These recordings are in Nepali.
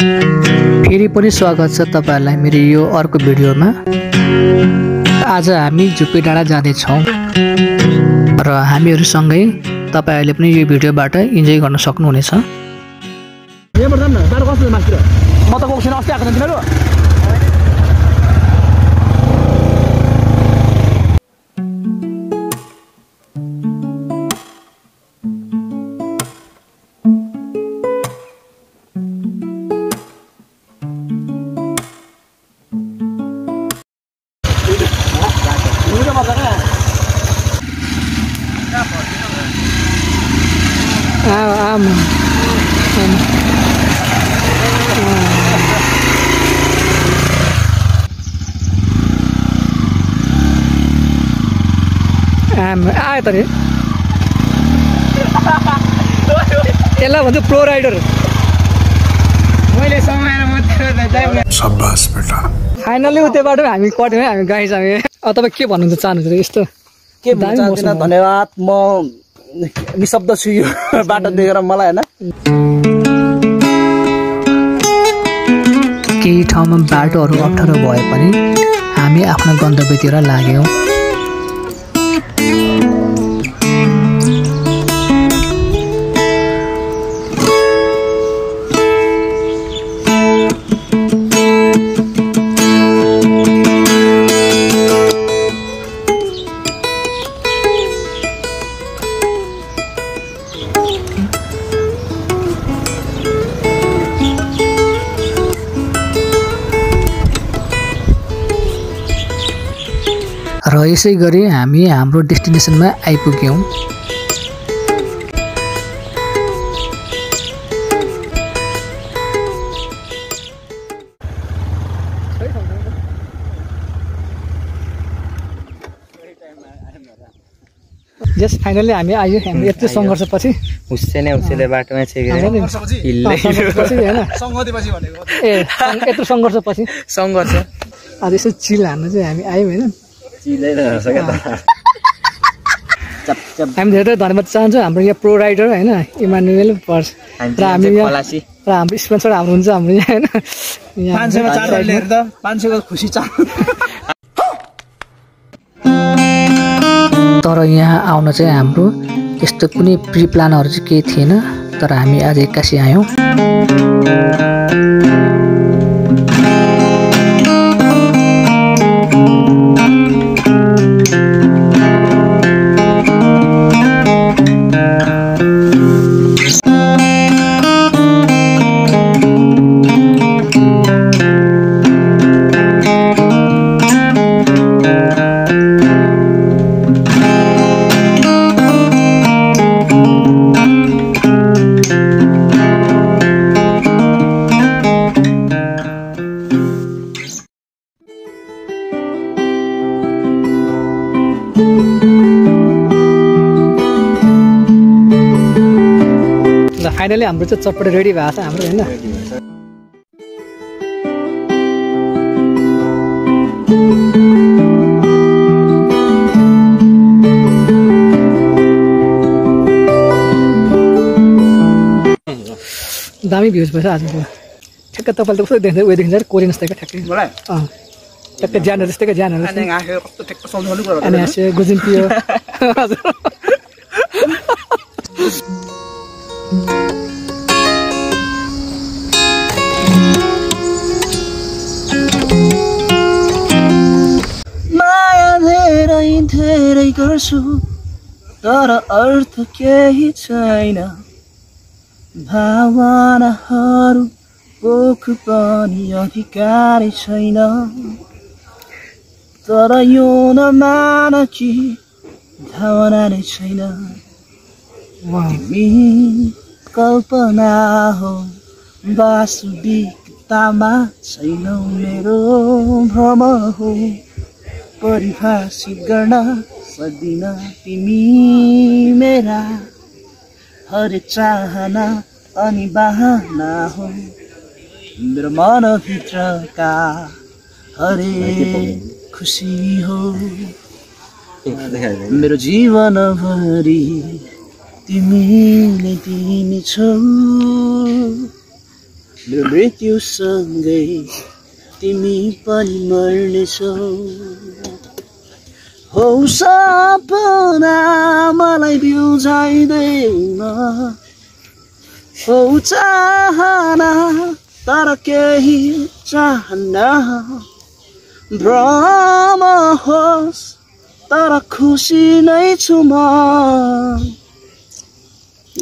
फेरि पनि स्वागत छ तपाईँहरूलाई मेरो यो अर्को भिडियोमा। आज हामी झुप्पी डाँडा जाँदैछौँ र हामीहरूसँगै तपाईँहरूले पनि यो भिडियोबाट इन्जोय गर्न सक्नुहुनेछ। आयो त नि यसलाई भन्छ प्रो राइडर मैले समाएर मात्रै शाबाश बेटा फाइनल्ली उ त्यो बाटो हामी कट्यौँ है हामी अब तपाईँ के भन्नुहुन्छ चाहनुहुन्छ यस्तो के। धन्यवाद म निशब्द छु यो बाटो देखेर मलाई होइन? केही ठाउँमा बाटोहरू अप्ठ्यारो भए पनि हामी आफ्नो गन्तव्यतिर लाग्यौँ। र यसै गरी हामी हाम्रो डेस्टिनेसनमा आइपुग्यौँ। जस फाइनली हामी आयो हामी यत्रो सङ्घर्षपछि। उससे नै उसैले बाटोमा छेकेर ए यत्रो सङ्घर्षपछि। सङ्घर्ष। आज यसो चिल हान्नु चाहिँ हामी आयौँ होइन। हामी धेरै धन्यवाद चाहन्छौँ हाम्रो यहाँ प्रो राइडर होइन इमानुएल पर्स र हामी र हाम्रो स्पोन्सर हाम्रो हुन्छ हाम्रो यहाँ होइन तर यहाँ आउन चाहिँ हाम्रो यस्तो कुनै प्रि प्लानहरू चाहिँ केही थिएन तर हामी आज एक्कासी आयौँ। हाम्रो चाहिँ चटपटे रेडी भएको छ हाम्रो होइन? दामी भ्युज भएछ आजको। ठ्याक्क तपाईँले त कस्तो देखिन्छ उयो देखिन्छ कोरियन जस्तै ठ्याक्कै। मलाई? अँ। ठ्याक्कै ज्यानहरू ज्यानहरू कुरा अनि हाँस्यो गुजिन पियो। तर अर्थ केही छैन भावनाहरू पोख पनि अधिकार छैन तर यो नमान कि भावना नै छैन तिमी कल्पना हो वास्तविकतामा छैनौ मेरो भ्रम हो परिभाषित गर्न सक्दिन तिमी मेरा हरेक चाहना अनि बाहना हो। मेरो मनभित्रका हरेक खुसी हो। मेरो जीवनभरि तिमीले तिमी छौ। मेरो मृत्युसँगै तिमी पनि मर्नेछौ। हौ सपना मलाई बिउझाइँदैन हौ चाहना तर केही चाहना। भ्रम होस् तर खुसी नै छु म।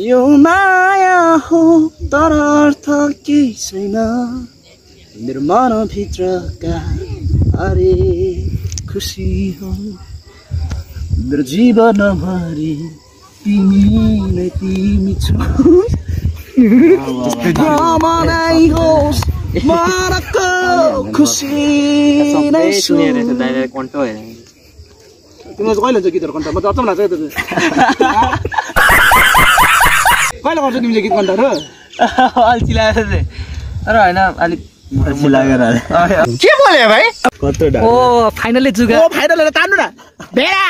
यो माया हो तर अर्थ केही छैन? मेरो मनभित्रका अरे खुसी हो जीवनभरि तिमी नै तिमी छौ। मनाइ होस् मनको खुसी नै छु। कन्ट चाहिँ कहिले हुन्छ गीतहरू कन्ठ? म त अचम्म लाग्छ कहिले गर्छ तिमीले गीत कन्ठहरू? अल्छी लागेको थियो तर होइन अलिक के बोल्यो भाइ? कत्रो ओ फाइनली जुगा। लिएर तान्नु न। भेडा!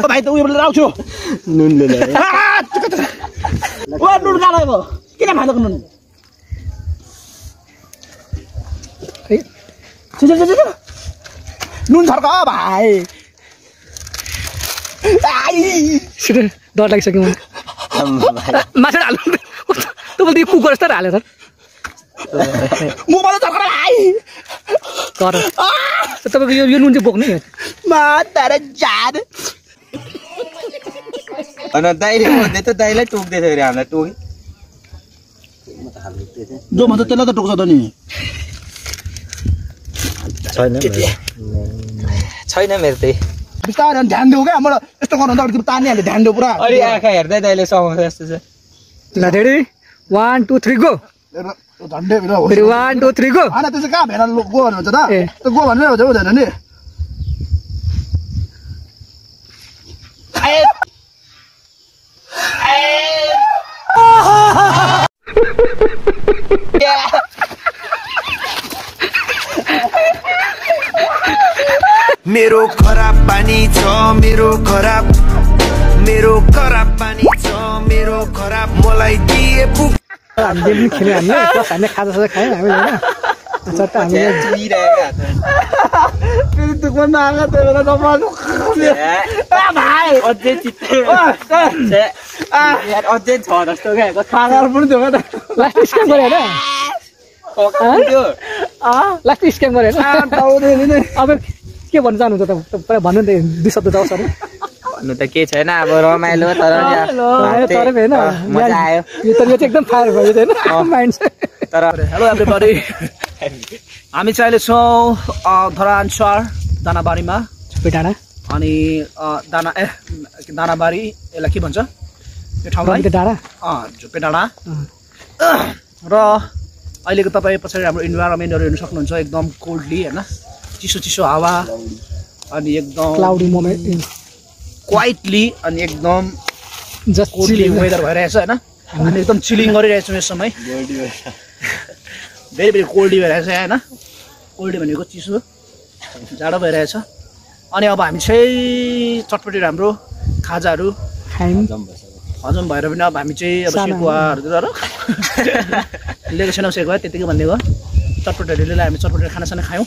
भाइ त उयो आउँछु। नुनले ओ नुन कहाँ लगेको किन फाइदाको नुन। नुन छर्क भाइ। डर लागिसक्यो मलाई। माछा हाल्नु तपाईँले कुकुर जस्तो हाल्यो त मुखमा त छर्क भाइ। तर तपाईँको यो यो नुन चाहिँ बोक्नु नि। म तर जान। होइन दाइले भन्दै त दाइलाई टोक्दै थियो अरे हामीलाई टोकी जो भन्छ त्यसलाई त टोक्छ त नि छैन छैन मेरो त्यही बिस्तारै अनि ध्यान देऊ क्या मलाई यस्तो गर्नु त तिमी तानिहाल्यो ध्यान देऊ पुरा अलि आँखा हेर्दै दाइले समाउँछ जस्तो छ ल धेरै वान टू थ्री गो झन्डै वान टू थ्री गो होइन त्यो चाहिँ कहाँ भेना गो भन्नु हुन्छ त गो भन्ने हुन्छ हुँदैन नि मेरो खराब बानी छ मेरो खराब मेरो खराब बानी छ मेरो खराब मलाई दिए पुग हामीले पनि खेल्यो हामीले। प्लस हामीले खाजा साजा खायौँ हामीले होइन। चट्ट हामीले चुहिरहेको हातमा। फेरि दुःखमा नआएको त्यो बेला त भाइ अझै चित्तै छे, यार अझै छ जस्तो क्या पनि थियो क्या त लास्ट स्क्याम गऱ्यो होइन? त्यो लास्ट स्क्याम गऱ्यो होइन? टाउदैन नि अब के भन्न चाहनुहुन्छ तपाईँ तपाईँ भन्नु नि त दुई शब्द जाओस् अरे। भन्नु त के छैन अब रमाइलो तर नि आयो तर पनि होइन। अँ, मजा आयो। यो त यो चाहिँ एकदम फायर भयो त होइन। माइन्ड तर हेलो एभ्रीबडी हामी चाहिँ अहिले छौँ धरानसर दानाबारीमा। डाँडा। अनि दाना ए दानाबारी यसलाई के भन्छ? यो ठाउँलाई? डाँडा। अँ झुप्पे डाँडा। अँ। र अहिलेको तपाईँ पछाडि हाम्रो इन्भाइरोमेन्टहरू हेर्नु सक्नुहुन्छ एकदम कोल्डली होइन? चिसो चिसो हावा अनि एकदम क्लाउडी मोमेन्ट क्वाइटली अनि एकदम जस्ट कोल्डली वेदर भइरहेछ होइन? हामी एकदम चिलिङ गरिरहेछौँ यस समय। भेरी भेरी कोल्डी भइरहेछ होइन? कोल्डी भनेको चिसो जाडो भइरहेछ। अनि अब हामी चाहिँ चटपटी हाम्रो खाजाहरू खायौँ हजम भएर पनि अब हामी चाहिँ अब सेकुवाहरू लिएको छैनौँ सेकुवा त्यतिकै भनिदिएको चटपटीहरू लिएर हामी चटपटी खानासाना खायौँ।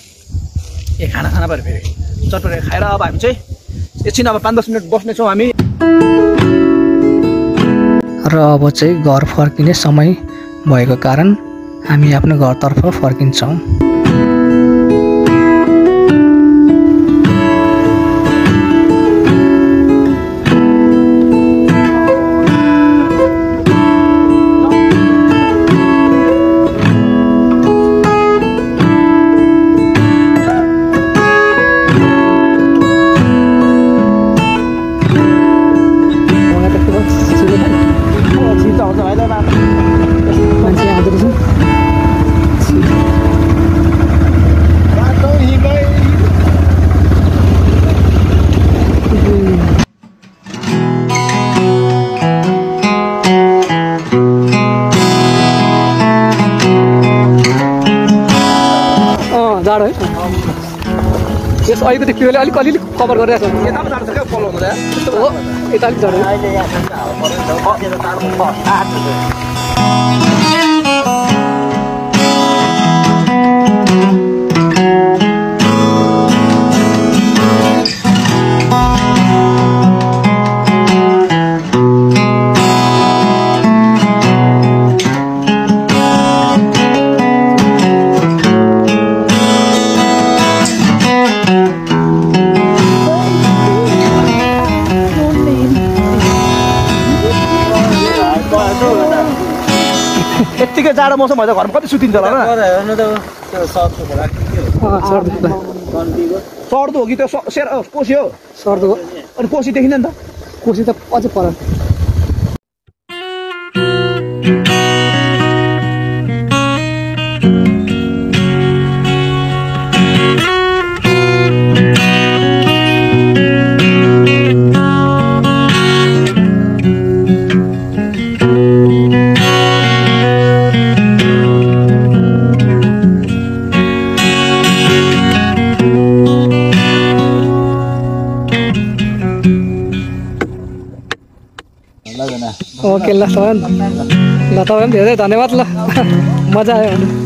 ए खाना खाना पऱ्यो फेरि। चटपटी खाएर अब हामी चाहिँ एकछिन अब पाँच दस मिनट बस्नेछौँ हामी। र अब चाहिँ घर फर्किने समय भएको कारण हामी आफ्नो घरतर्फ फर्किन्छौँ। अलिकति पिरोले अलिक अलिअलि कभर गरिरहेको छ। हो यता अलिक यतिकै जाडो मौसम भएर घरमा कति सुतिन्छ होला? सर्दो हो? कि त्यो कोसी हो? सर्दो अनि कोसी देखिँदैन त? कोसी त अझै पर ओके ल सर ल तपाईँ पनि धेरै धन्यवाद ल। मजा आयो भने।